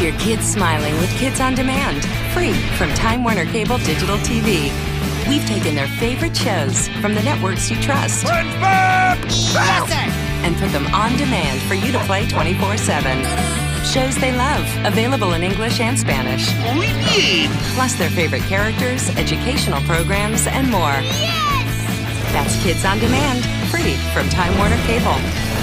your kids smiling with Kids on Demand, free from Time Warner Cable Digital TV. We've taken their favorite shows from the networks you trust and put them on demand for you to play 24 7. Shows they love, available in English and Spanish. Plus their favorite characters, educational programs, and more. Yes. That's Kids on Demand, free from Time Warner Cable.